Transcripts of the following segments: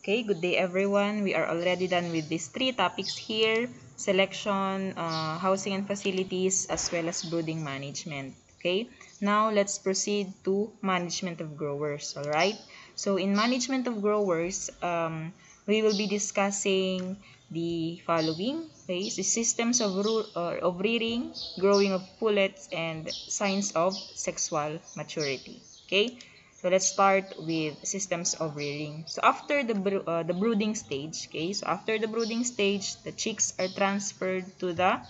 Okay, good day everyone. We are already done with these three topics here. Selection, uh, housing and facilities, as well as brooding management. Okay, now let's proceed to management of growers. Alright, so in management of growers, um, we will be discussing the following. Okay, the systems of, uh, of rearing, growing of pullets, and signs of sexual maturity. Okay, So let's start with systems of rearing. So after the uh, the brooding stage, okay? So after the brooding stage, the chicks are transferred to the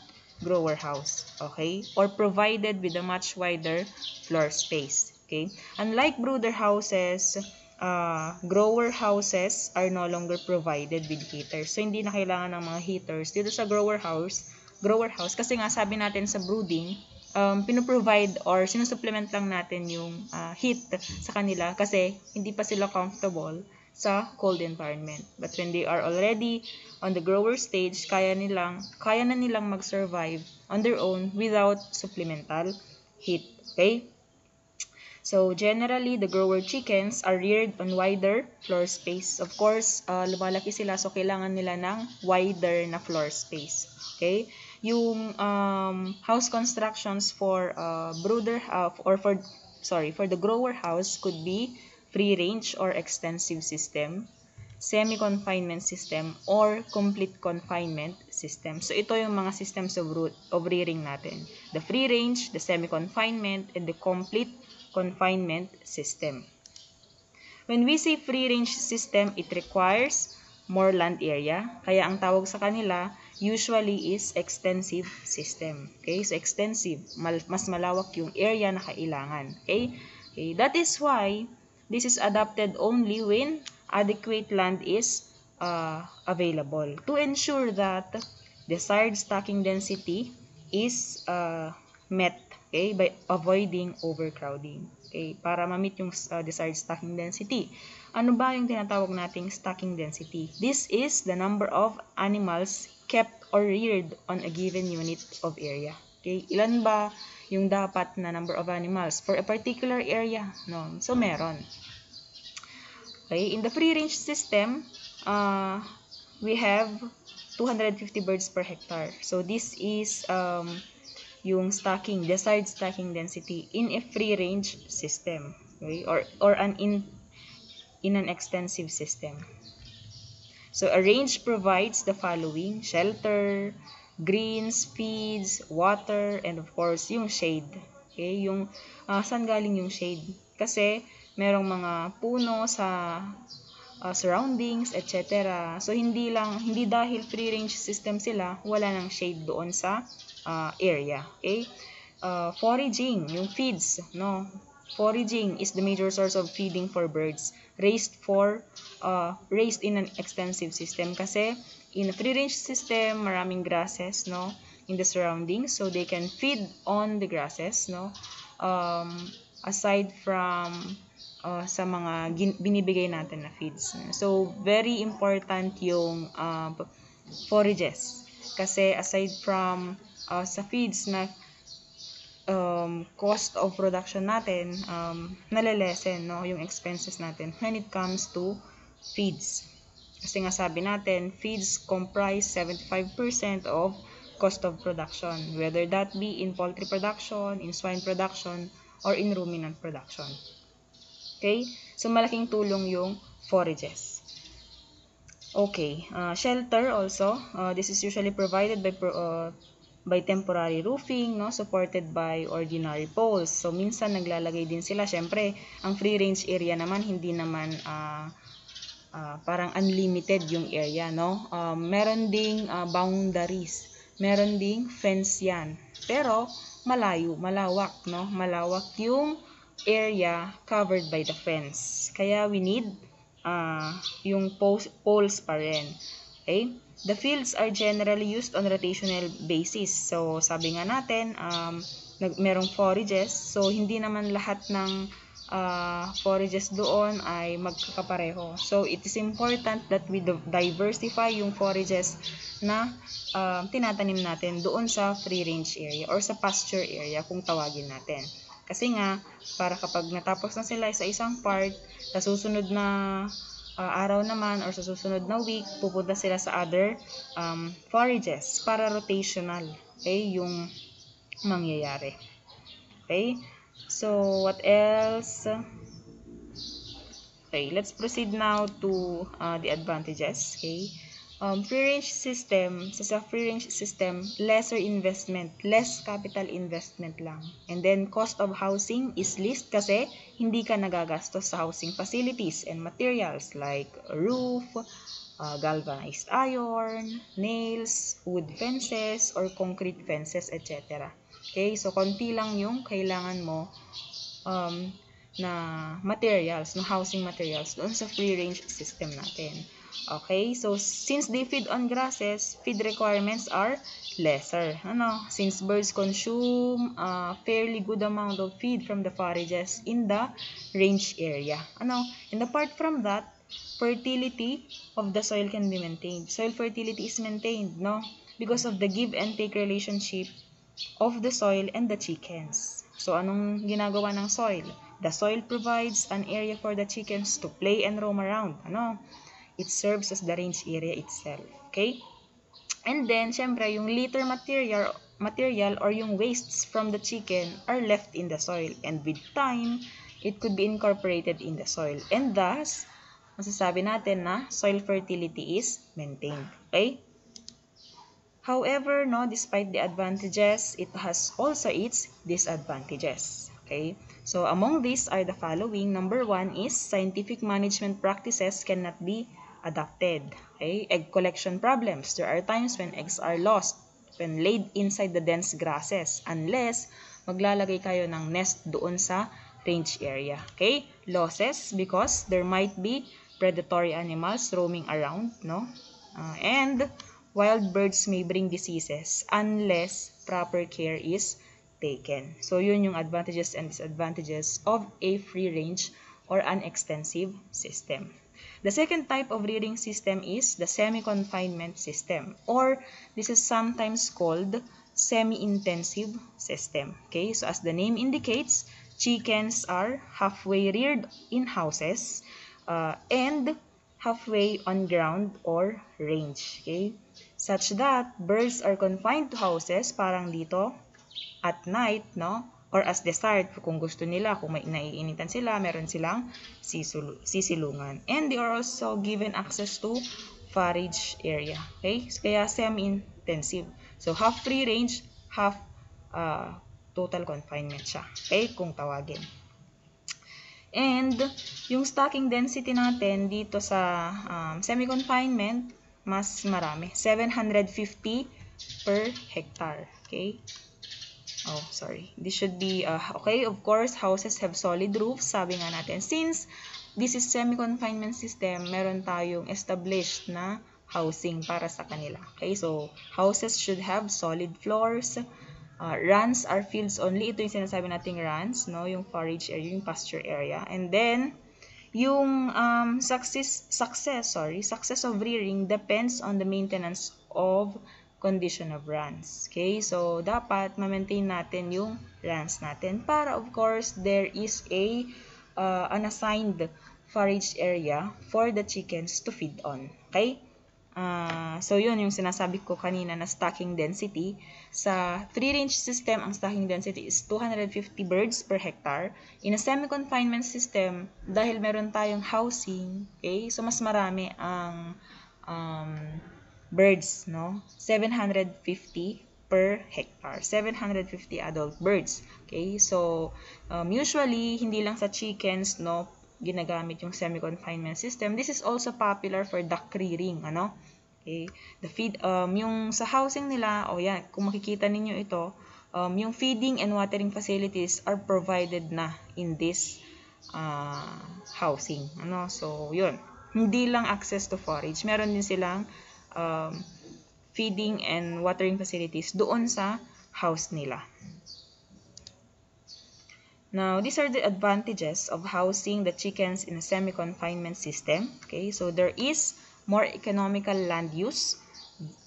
grower house, okay? Or provided with a much wider floor space, okay? Unlike brooder houses, uh, grower houses are no longer provided with heaters. So hindi na kailangan ng mga heaters dito sa grower house, grower house kasi nga sabi natin sa brooding, um, pinoprovide or sinusupplement lang natin yung uh, heat sa kanila kasi hindi pa sila comfortable sa cold environment. But when they are already on the grower stage, kaya nilang kaya na nilang mag-survive on their own without supplemental heat. Okay? So, generally, the grower chickens are reared on wider floor space. Of course, uh, lumalaki sila so kailangan nila ng wider na floor space. Okay? Yung um, house constructions for uh, brooder uh, or for sorry for the grower house could be free range or extensive system semi-confinement system or complete confinement system. So ito yung mga systems of, root, of rearing natin. The free range, the semi-confinement, and the complete confinement system. When we say free range system, it requires more land area. Kaya ang tawag sa kanila usually is extensive system. Okay? So, extensive. Mal mas malawak yung area na kailangan. Okay? okay? That is why this is adopted only when adequate land is uh, available to ensure that desired stocking density is uh, met okay, by avoiding overcrowding. Okay, para ma-meet yung uh, desired stocking density. Ano ba yung tinatawag nating stocking density? This is the number of animals kept or reared on a given unit of area. Okay, ilan ba yung dapat na number of animals for a particular area? No? So, meron. Okay, in the free-range system, uh, we have 250 birds per hectare. So, this is um, yung stocking, desired stocking density in a free-range system. Okay, or, or an in, in an extensive system. So, a range provides the following, shelter, greens, feeds, water, and of course, yung shade. Okay, yung uh, saan galing yung shade? Kasi, merong mga puno sa uh, surroundings, etc. So, hindi lang, hindi dahil free range system sila, wala nang shade doon sa uh, area. Okay? Uh, foraging, yung feeds, no? Foraging is the major source of feeding for birds raised for uh, raised in an extensive system kasi in a free range system maraming grasses no in the surroundings. So they can feed on the grasses no. Um, aside from uh, sa mga binibigay natin na feeds so very important yung uh, forages. Kasi aside from uh, sa feeds na um, cost of production natin, um, nalilesen, no, yung expenses natin when it comes to feeds. Kasi nga sabi natin, feeds comprise 75% of cost of production, whether that be in poultry production, in swine production, or in ruminant production. Okay? So, malaking tulong yung forages. Okay. Uh, shelter also. Uh, this is usually provided by uh, by temporary roofing, no, supported by ordinary poles. So, minsan naglalagay din sila. Siyempre, ang free range area naman, hindi naman uh, uh, parang unlimited yung area, no? Uh, meron ding uh, boundaries. Meron ding fence yan. Pero, malayo, malawak, no? Malawak yung area covered by the fence. Kaya we need uh, yung poles pa rin. Okay? The fields are generally used on rotational basis. So, sabi nga natin, um, nag, merong forages. So, hindi naman lahat ng uh, forages doon ay magkakapareho. So, it is important that we diversify yung forages na uh, tinatanim natin doon sa free range area or sa pasture area kung tawagin natin. Kasi nga, para kapag natapos na sila sa isang part, sa susunod na uh, araw naman or sa susunod na week, pupunta sila sa other um, forages para rotational. Okay, yung mangyayari. Okay, so what else? Okay, let's proceed now to uh, the advantages. Okay, um, free-range system, sa, sa free-range system, lesser investment, less capital investment lang. And then, cost of housing is least kasi hindi ka nagagastos sa housing facilities and materials like roof, uh, galvanized iron, nails, wood fences, or concrete fences, etc. Okay, so konti lang yung kailangan mo um, na materials, no housing materials doon sa free range system natin. Okay, so since they feed on grasses, feed requirements are lesser. Ano? Since birds consume a fairly good amount of feed from the forages in the range area. Ano? And apart from that, fertility of the soil can be maintained. Soil fertility is maintained, no? Because of the give and take relationship of the soil and the chickens. So, anong ginagawa ng soil? The soil provides an area for the chickens to play and roam around. Ano? It serves as the range area itself. Okay? And then, syempre, yung litter material, material or yung wastes from the chicken are left in the soil. And with time, it could be incorporated in the soil. And thus, masasabi natin na soil fertility is maintained. Okay? However, no, despite the advantages, it has also its disadvantages. Okay? So, among these are the following. Number one is scientific management practices cannot be adapted. Okay? Egg collection problems. There are times when eggs are lost when laid inside the dense grasses unless maglalagay kayo ng nest doon sa range area. Okay? Losses because there might be predatory animals roaming around, no? Uh, and wild birds may bring diseases unless proper care is taken. So, yun yung advantages and disadvantages of a free-range or an extensive system. The second type of rearing system is the semi-confinement system or this is sometimes called semi-intensive system. Okay, so as the name indicates, chickens are halfway reared in houses uh, and halfway on ground or range. Okay, such that birds are confined to houses parang dito at night, no? Or as desired, kung gusto nila, kung may naiinitan sila, meron silang sisilungan. And they are also given access to forage area. Okay? So, kaya semi-intensive. So, half free range, half uh, total confinement siya. Okay? Kung tawagin. And, yung stocking density natin dito sa um, semi-confinement, mas marami. 750 per hectare. Okay? Oh, sorry. This should be, uh, okay, of course, houses have solid roofs. Sabi nga natin, since this is semi-confinement system, meron tayong established na housing para sa kanila. Okay, so houses should have solid floors. Uh, runs are fields only. Ito yung sinasabi nating runs, no? Yung forage area, yung pasture area. And then, yung um, success, success, sorry, success of rearing depends on the maintenance of condition of runs. Okay, so dapat ma-maintain natin yung runs natin para of course there is a uh, an assigned forage area for the chickens to feed on. Okay? Uh, so yun yung sinasabi ko kanina na stocking density. Sa free-range system, ang stocking density is 250 birds per hectare. In a semi-confinement system, dahil meron tayong housing, okay, so mas marami ang um, birds, no? 750 per hectare. 750 adult birds. Okay? So, um, usually, hindi lang sa chickens, no, ginagamit yung semi-confinement system. This is also popular for duck rearing, ano? Okay? The feed, um, yung sa housing nila, o oh yan, kung makikita ninyo ito, um, yung feeding and watering facilities are provided na in this uh, housing. Ano? So, yun. Hindi lang access to forage. Meron din silang um, feeding and watering facilities doon sa house nila. Now, these are the advantages of housing the chickens in a semi-confinement system. Okay, so there is more economical land use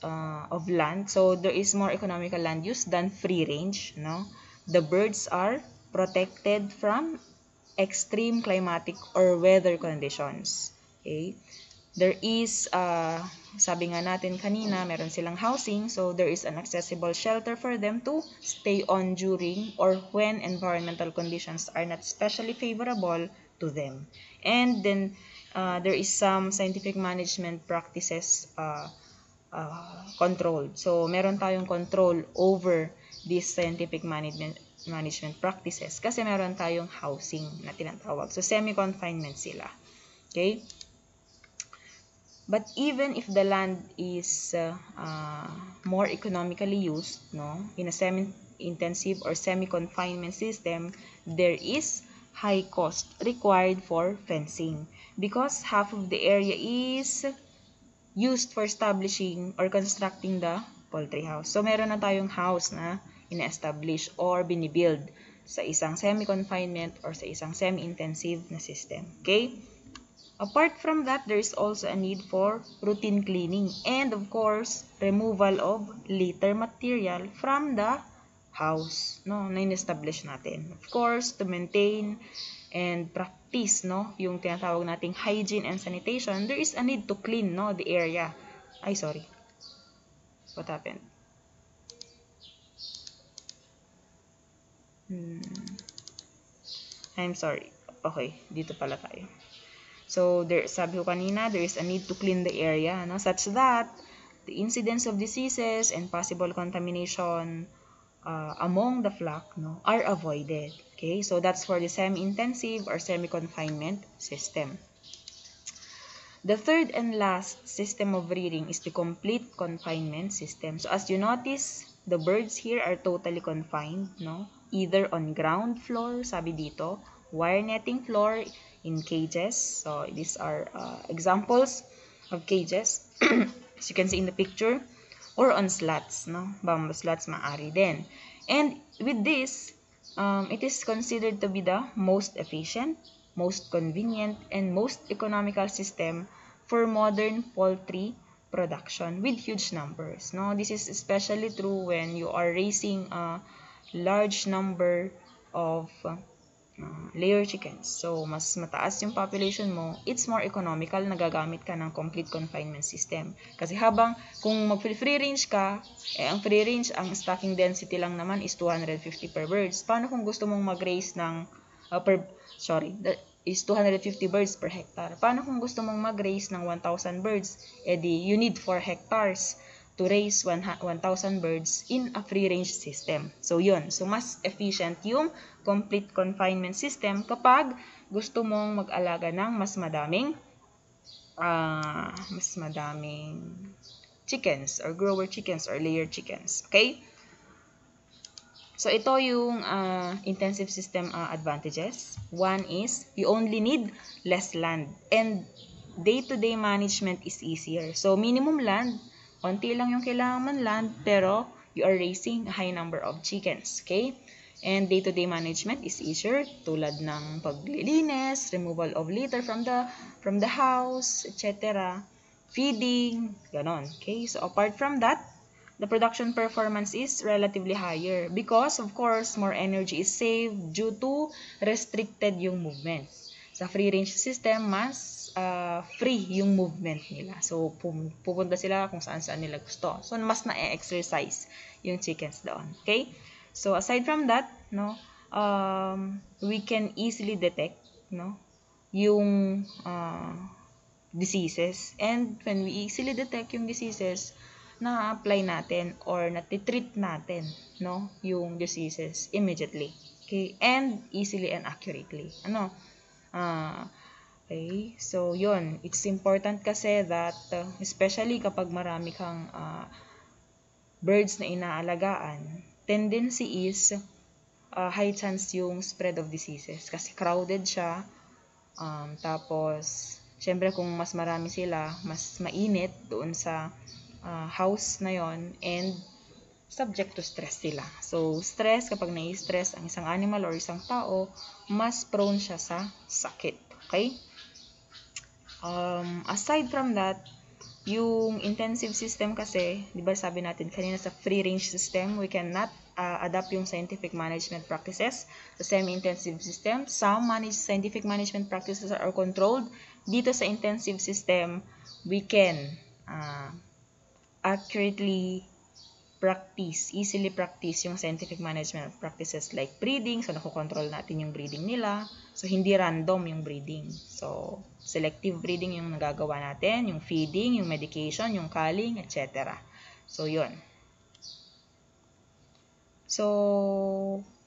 uh, of land. So there is more economical land use than free range. No, the birds are protected from extreme climatic or weather conditions. Okay? There is, uh, sabi nga natin kanina, meron silang housing, so there is an accessible shelter for them to stay on during or when environmental conditions are not especially favorable to them. And then, uh, there is some scientific management practices uh, uh, controlled. So, meron tayong control over these scientific management management practices kasi meron tayong housing na tinatawag. So, semi-confinement sila. Okay? But even if the land is uh, uh, more economically used, no, in a semi-intensive or semi-confinement system, there is high cost required for fencing because half of the area is used for establishing or constructing the poultry house. So, meron na tayong house na ina-establish or binibuild sa isang semi-confinement or sa isang semi-intensive na system. Okay? Apart from that, there is also a need for routine cleaning and of course, removal of litter material from the house, no, na in-establish natin. Of course, to maintain and practice, no, yung tinatawag nating hygiene and sanitation, there is a need to clean, no, the area. Ay, sorry. What happened? Hmm. I'm sorry. Okay, dito pala tayo. So, there, sabi ko kanina, there is a need to clean the area no, such that the incidence of diseases and possible contamination uh, among the flock no, are avoided. Okay, so that's for the semi-intensive or semi-confinement system. The third and last system of breeding is the complete confinement system. So as you notice, the birds here are totally confined, no? Either on ground floor, sabi dito, wire netting floor, in cages. So these are uh, examples of cages. As you can see in the picture. Or on slats, no? Bamboo slats maari din. And with this, um, it is considered to be the most efficient, most convenient, and most economical system for modern poultry production with huge numbers. No, this is especially true when you are raising a large number of uh, layer chickens. So, mas mataas yung population mo, it's more economical na gagamit ka ng complete confinement system. Kasi habang kung mag-free range ka, eh, ang free range, ang stocking density lang naman is 250 per birds. Paano kung gusto mong mag-raise ng, uh, per, sorry, that is 250 birds per hectare. Paano kung gusto mong mag-raise ng 1,000 birds? Eh di, you need 4 hectares to raise 1,000 birds in a free-range system. So, yun. So, mas efficient yung complete confinement system kapag gusto mong mag-alaga ng mas madaming uh, mas madaming chickens or grower chickens or layer chickens. Okay? So, ito yung uh, intensive system uh, advantages. One is, you only need less land. And day-to-day -day management is easier. So, minimum land, Konti lang yung kailangan man land, pero you are raising high number of chickens. Okay? And day-to-day -day management is easier, tulad ng paglilinis, removal of litter from the from the house, etc. Feeding, ganon. Okay? So apart from that, the production performance is relatively higher because of course more energy is saved due to restricted yung movement. Sa free range system, mas uh, free yung movement nila. So, pupunta sila kung saan-saan nila gusto. So, mas na-exercise yung chickens doon. Okay? So, aside from that, no, um, we can easily detect, no, yung uh, diseases. And when we easily detect yung diseases, na-apply natin or natitreat natin, no, yung diseases immediately. Okay? And easily and accurately. Ano? Uh, Okay? So, yon It's important kasi that, uh, especially kapag marami kang uh, birds na inaalagaan, tendency is uh, high chance yung spread of diseases. Kasi crowded siya. Um, tapos, syempre kung mas marami sila, mas mainit doon sa uh, house na yon and subject to stress sila. So, stress, kapag nai-stress ang isang animal or isang tao, mas prone siya sa sakit. Okay? Um, aside from that, yung intensive system kasi, di ba sabi natin kanina sa free range system, we cannot uh, adapt yung scientific management practices sa semi-intensive system. Some manage, scientific management practices are controlled dito sa intensive system, we can uh, accurately practice, easily practice yung scientific management practices like breeding. So, nakokontrol natin yung breeding nila. So, hindi random yung breeding. So, selective breeding yung nagagawa natin, yung feeding, yung medication, yung culling, etc. So, yun. So,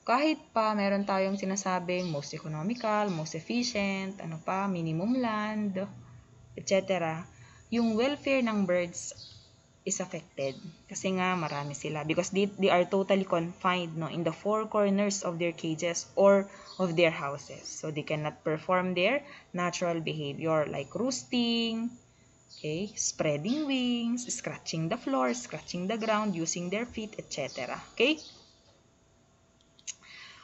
kahit pa meron tayong sinasabing most economical, most efficient, ano pa, minimum land, etc., yung welfare ng birds is affected. Kasi nga marami sila because they, they are totally confined no in the four corners of their cages or of their houses. So they cannot perform their natural behavior like roosting, okay, spreading wings, scratching the floor, scratching the ground, using their feet, etc. Okay?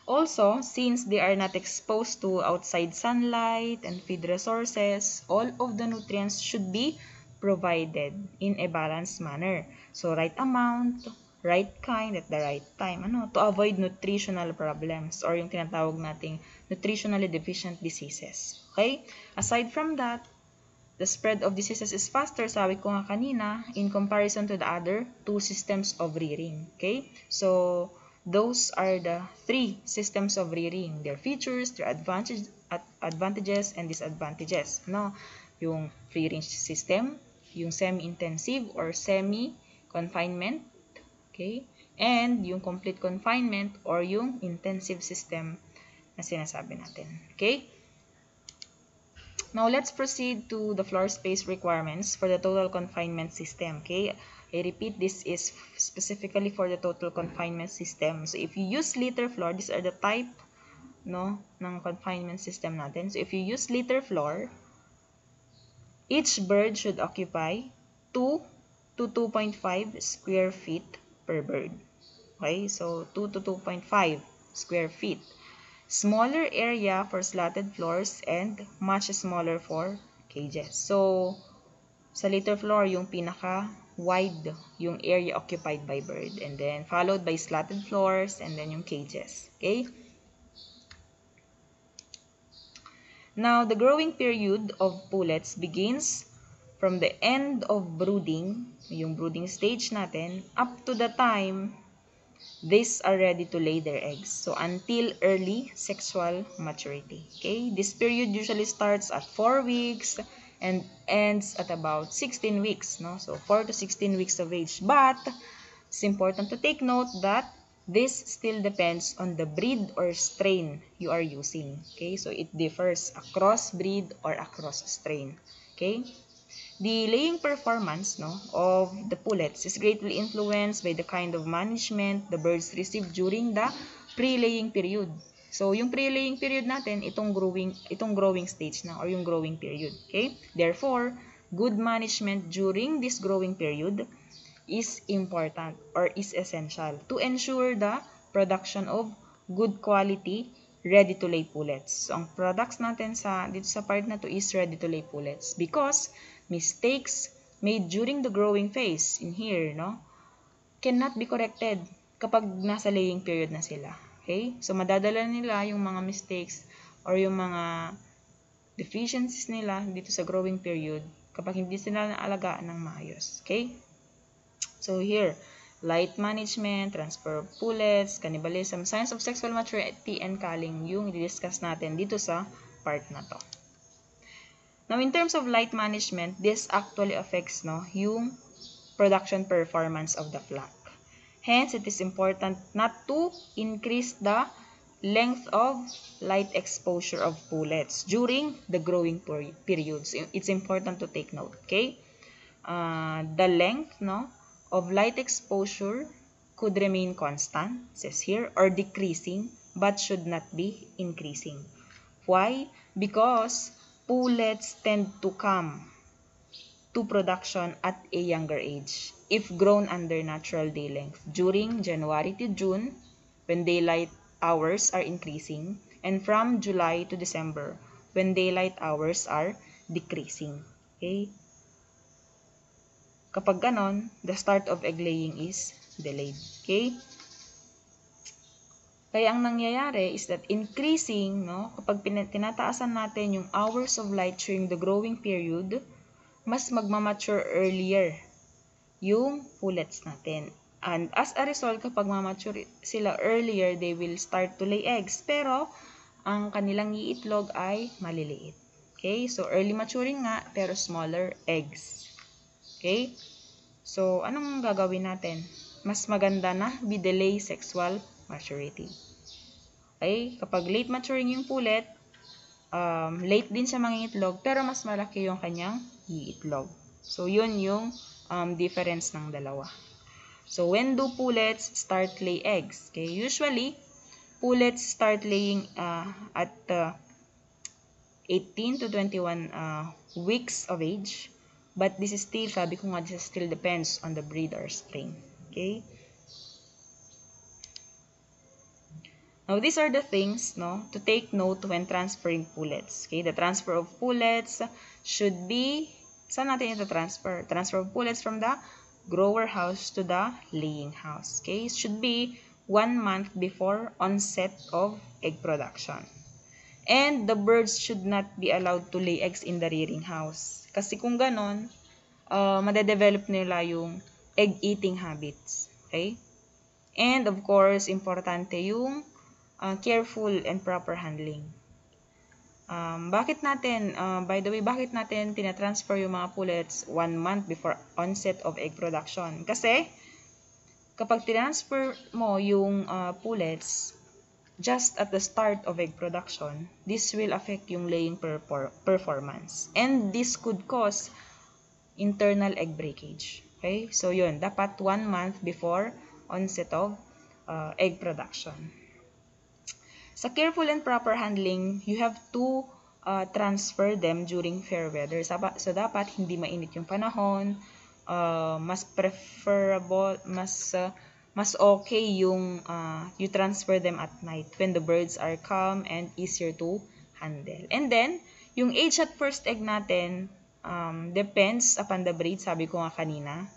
Also, since they are not exposed to outside sunlight and feed resources, all of the nutrients should be provided in a balanced manner. So, right amount, right kind at the right time. Ano? To avoid nutritional problems or yung tinatawag nating nutritionally deficient diseases. Okay? Aside from that, the spread of diseases is faster, sabi ko nga kanina, in comparison to the other two systems of rearing. Okay? So, those are the three systems of rearing. Their features, their advantage, advantages, and disadvantages. No? Yung free-range system, yung semi-intensive or semi-confinement, okay? And yung complete confinement or yung intensive system na sinasabi natin, okay? Now, let's proceed to the floor space requirements for the total confinement system, okay? I repeat, this is specifically for the total confinement system. So, if you use litter floor, these are the type no, ng confinement system natin. So, if you use litter floor, Each bird should occupy 2 to 2.5 square feet per bird. Okay, so 2 to 2.5 square feet. Smaller area for slatted floors and much smaller for cages. So, sa litter floor, yung pinaka wide yung area occupied by bird and then followed by slatted floors and then yung cages. Okay? Now, the growing period of pullets begins from the end of brooding, yung brooding stage natin, up to the time these are ready to lay their eggs. So, until early sexual maturity. Okay? This period usually starts at 4 weeks and ends at about 16 weeks. No? So, 4 to 16 weeks of age. But, it's important to take note that This still depends on the breed or strain you are using. Okay, so it differs across breed or across strain. Okay, the laying performance no, of the pullets is greatly influenced by the kind of management the birds receive during the pre-laying period. So, yung pre-laying period natin, itong growing, itong growing stage na or yung growing period. Okay? Therefore, good management during this growing period is important or is essential to ensure the production of good quality ready-to-lay pullets. So, ang products natin sa, dito sa part na to is ready-to-lay pullets because mistakes made during the growing phase in here, no, cannot be corrected kapag nasa laying period na sila. Okay? So, madadala nila yung mga mistakes or yung mga deficiencies nila dito sa growing period kapag hindi sila naalagaan ng maayos. Okay? So here, light management, transfer of pullets, cannibalism, science of sexual maturity, and culling yung i-discuss natin dito sa part na to. Now, in terms of light management, this actually affects no, yung production performance of the flock. Hence, it is important not to increase the length of light exposure of pullets during the growing periods. It's important to take note, okay? Uh, the length, no, of light exposure could remain constant, says here, or decreasing, but should not be increasing. Why? Because pullets tend to come to production at a younger age if grown under natural day length during January to June when daylight hours are increasing and from July to December when daylight hours are decreasing. Okay? Kapag ganon, the start of egg laying is delayed. Okay? Kaya ang nangyayari is that increasing, no, kapag tinataasan natin yung hours of light during the growing period, mas magmamature earlier yung pullets natin. And as a result, kapag mamature sila earlier, they will start to lay eggs. Pero, ang kanilang iitlog ay maliliit. Okay? So, early maturing nga, pero smaller eggs. Okay? So, anong gagawin natin? Mas maganda na be-delay sexual maturity. Okay? Kapag late maturing yung pullet, um, late din siya mangingitlog, pero mas malaki yung kanyang iitlog. So, yun yung um, difference ng dalawa. So, when do pullets start lay eggs? Okay, usually, pullets start laying uh, at uh, 18 to 21 uh, weeks of age. But this is still, sabi ko nga, this still depends on the breeder strain. Okay? Now, these are the things no, to take note when transferring pullets. Okay, the transfer of pullets should be, saan natin ito transfer? Transfer of pullets from the grower house to the laying house. Okay, it should be one month before onset of egg production. And the birds should not be allowed to lay eggs in the rearing house. Kasi kung ganon, uh, madedevelop nila yung egg-eating habits. Okay? And of course, importante yung uh, careful and proper handling. Um, bakit natin, uh, by the way, bakit natin tinatransfer yung mga pullets one month before onset of egg production? Kasi, kapag transfer mo yung uh, pullets just at the start of egg production, this will affect yung laying performance. And this could cause internal egg breakage. Okay? So, yun. Dapat one month before onset of uh, egg production. Sa careful and proper handling, you have to uh, transfer them during fair weather. So, dapat hindi mainit yung panahon, uh, mas preferable, mas uh, mas okay yung uh, you transfer them at night when the birds are calm and easier to handle. And then, yung age at first egg natin um, depends upon the breed, sabi ko nga kanina.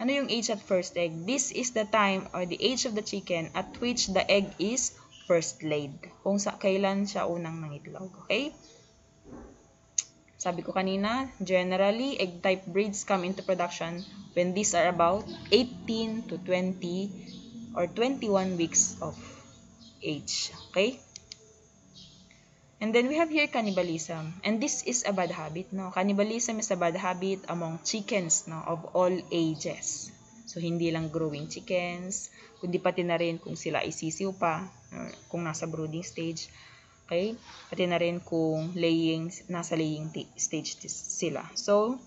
Ano yung age at first egg? This is the time or the age of the chicken at which the egg is first laid. Kung sa kailan siya unang nangitlog. Okay? Sabi ko kanina, generally, egg-type breeds come into production when these are about 18 to 20 or 21 weeks of age. Okay? And then we have here cannibalism. And this is a bad habit, no? Cannibalism is a bad habit among chickens, no? Of all ages. So, hindi lang growing chickens, kundi pati na rin kung sila ay sisiw pa, kung nasa brooding stage. Okay? Pati na rin kung laying, nasa laying stage sila. So,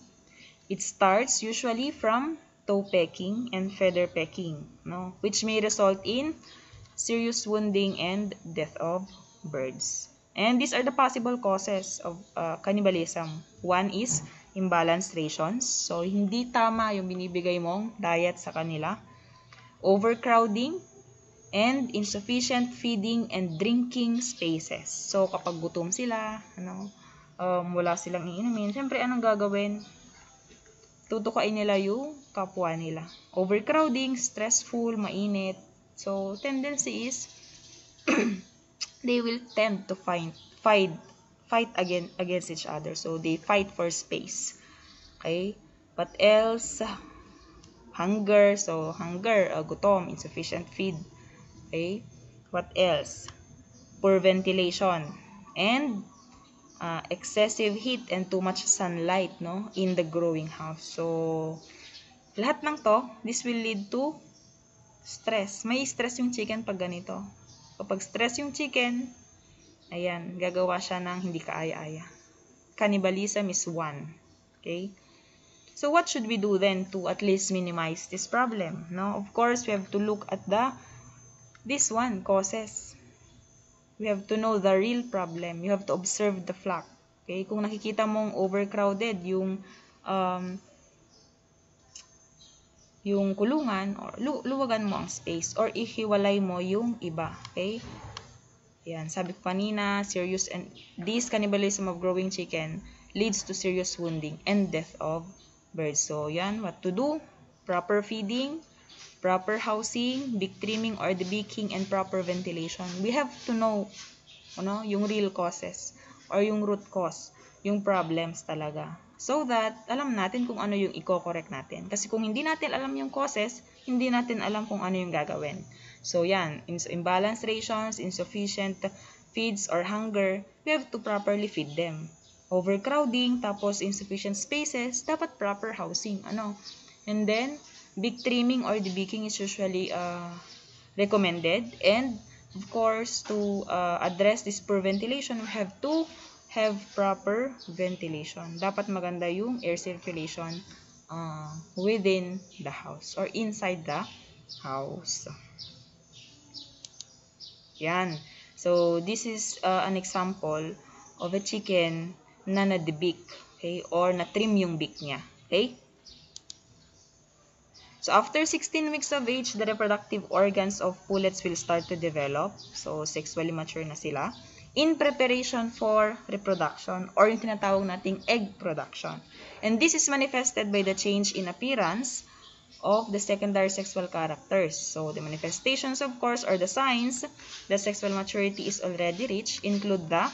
it starts usually from toe pecking and feather pecking, no? which may result in serious wounding and death of birds. And these are the possible causes of uh, cannibalism. One is imbalanced rations. So, hindi tama yung binibigay mong diet sa kanila. Overcrowding, and insufficient feeding and drinking spaces. So, kapag gutom sila, ano, um, wala silang iinumin, siyempre, anong gagawin? Tutukain nila yung kapwa nila. Overcrowding, stressful, mainit. So, tendency is, they will tend to find, fight, fight again, against each other. So, they fight for space. Okay? What else? Hunger. So, hunger, uh, gutom, insufficient feed Okay? What else? Poor ventilation. And uh, excessive heat and too much sunlight no in the growing house. So, lahat ng to, this will lead to stress. May stress yung chicken pag ganito. Kapag stress yung chicken, ayan, gagawa siya ng hindi kaaya-aya. Cannibalism is one. Okay? So, what should we do then to at least minimize this problem? No? Of course, we have to look at the this one causes. We have to know the real problem. You have to observe the flock. Okay? Kung nakikita mong overcrowded yung um, yung kulungan or lu luwagan mo ang space or ihiwalay mo yung iba. Okay? Yan, sabi ko kanina, serious and this cannibalism of growing chicken leads to serious wounding and death of birds. So, yan, what to do? Proper feeding, proper housing, beak trimming or debeaking, and proper ventilation. We have to know ano, yung real causes or yung root cause, yung problems talaga. So that, alam natin kung ano yung i-correct natin. Kasi kung hindi natin alam yung causes, hindi natin alam kung ano yung gagawin. So yan, imbalanced rations, insufficient feeds or hunger, we have to properly feed them. Overcrowding, tapos insufficient spaces, dapat proper housing. Ano? And then, big trimming or debeaking is usually uh, recommended. And, of course, to uh, address this poor ventilation, we have to have proper ventilation. Dapat maganda yung air circulation uh, within the house or inside the house. Yan. So, this is uh, an example of a chicken na na-debeak, okay? Or na-trim yung beak niya, okay? So, after 16 weeks of age, the reproductive organs of pullets will start to develop. So, sexually mature na sila in preparation for reproduction or yung tinatawag nating egg production. And this is manifested by the change in appearance of the secondary sexual characters. So the manifestations, of course, or the signs that sexual maturity is already reached include the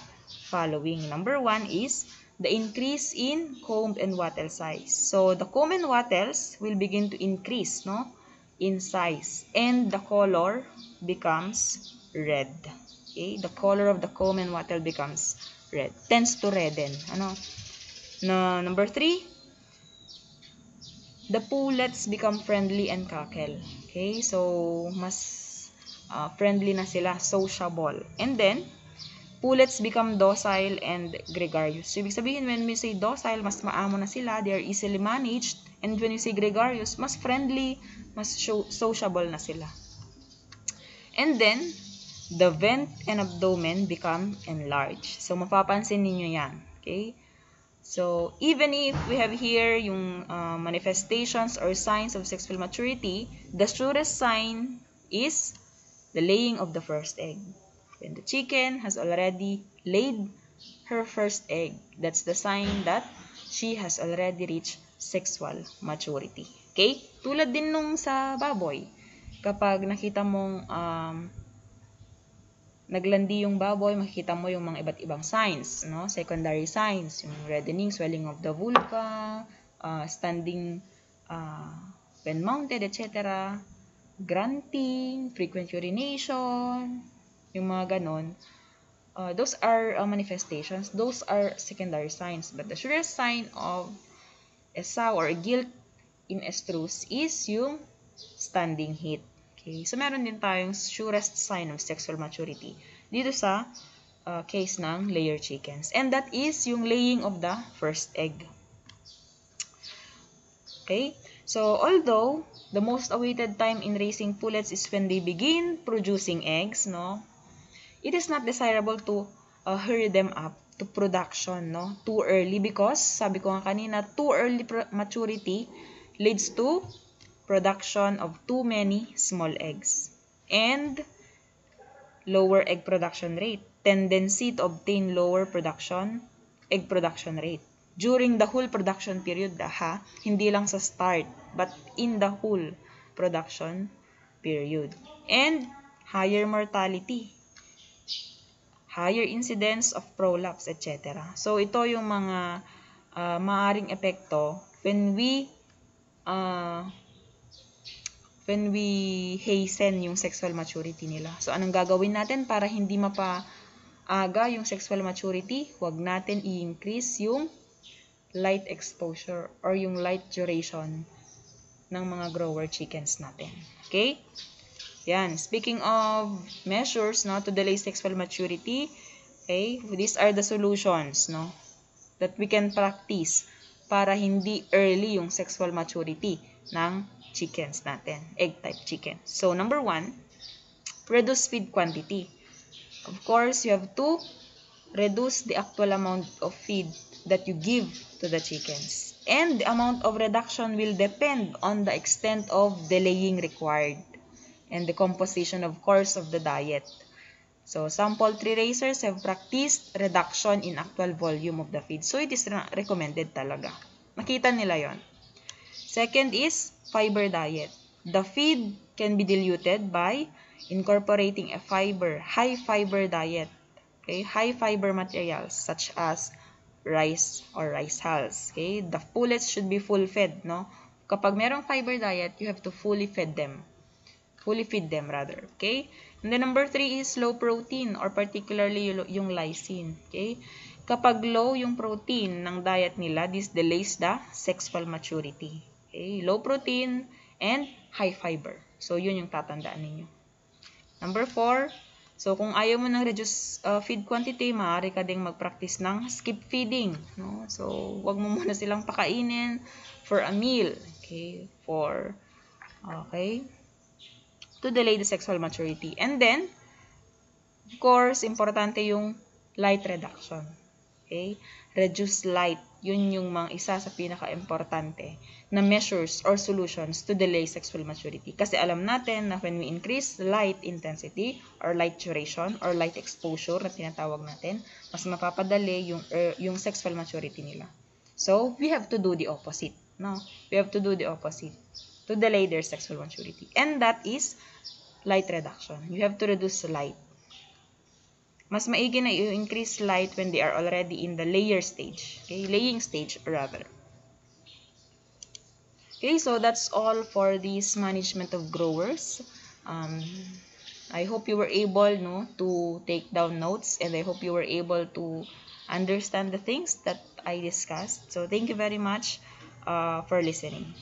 following. Number one is the increase in comb and wattle size. So the comb and wattles will begin to increase no, in size and the color becomes red. Okay? The color of the comb and wattle becomes red. Tends to redden. Ano? Na, number three, the pullets become friendly and cackle. Okay? So, mas uh, friendly na sila, sociable. And then, pullets become docile and gregarious. So, ibig sabihin, when we say docile, mas maamo na sila, they are easily managed. And when you say gregarious, mas friendly, mas sociable na sila. And then, the vent and abdomen become enlarged. So, mapapansin ninyo yan. Okay? So, even if we have here yung uh, manifestations or signs of sexual maturity, the surest sign is the laying of the first egg. When the chicken has already laid her first egg, that's the sign that she has already reached sexual maturity. Okay? Tulad din nung sa baboy. Kapag nakita mong um, naglandi yung baboy, makikita mo yung mga iba't ibang signs, no? Secondary signs, yung reddening, swelling of the vulva, uh, standing uh, when mounted, etc. Grunting, frequent urination, yung mga ganon. Uh, those are uh, manifestations. Those are secondary signs. But the surest sign of a sow or guilt in estrus is yung standing heat. Okay, so meron din tayong surest sign of sexual maturity dito sa uh, case ng layer chickens. And that is yung laying of the first egg. Okay, so although the most awaited time in raising pullets is when they begin producing eggs, no, it is not desirable to uh, hurry them up to production, no, too early because, sabi ko nga kanina, too early maturity leads to production of too many small eggs, and lower egg production rate, tendency to obtain lower production, egg production rate. During the whole production period, ha, hindi lang sa start, but in the whole production period. And higher mortality, higher incidence of prolapse, etc. So, ito yung mga uh, maaring epekto when we uh, when we hasten yung sexual maturity nila. So, anong gagawin natin para hindi mapaaga yung sexual maturity? Huwag natin i-increase yung light exposure or yung light duration ng mga grower chickens natin. Okay? Yan. Speaking of measures no, to delay sexual maturity, okay, these are the solutions no, that we can practice para hindi early yung sexual maturity ng chickens natin, egg type chicken. So, number one, reduce feed quantity. Of course, you have to reduce the actual amount of feed that you give to the chickens. And the amount of reduction will depend on the extent of delaying required and the composition, of course, of the diet. So, some poultry raisers have practiced reduction in actual volume of the feed. So, it is recommended talaga. Makita nila yon. Second is fiber diet. The feed can be diluted by incorporating a fiber, high fiber diet. Okay, high fiber materials such as rice or rice hulls. Okay, the pullets should be full fed, no? Kapag merong fiber diet, you have to fully feed them. Fully feed them rather, okay? And then number three is low protein or particularly yung lysine, okay? Kapag low yung protein ng diet nila, this delays the sexual maturity. Okay? Low protein and high fiber. So, yun yung tatandaan ninyo. Number four, so kung ayaw mo ng reduce uh, feed quantity, maaari ka ding mag-practice ng skip feeding. No? So, wag mo muna silang pakainin for a meal. Okay? For, okay? To delay the sexual maturity. And then, of course, importante yung light reduction. Okay? Reduce light. Yun yung mga isa sa pinaka-importante na measures or solutions to delay sexual maturity. Kasi alam natin na when we increase light intensity or light duration or light exposure na tinatawag natin, mas mapapadali yung, uh, yung sexual maturity nila. So, we have to do the opposite. No? We have to do the opposite to delay their sexual maturity. And that is light reduction. You have to reduce light. Mas maigi na you increase light when they are already in the layer stage. Okay? Laying stage rather. Okay, so that's all for this management of growers. Um, I hope you were able no, to take down notes and I hope you were able to understand the things that I discussed. So thank you very much uh, for listening.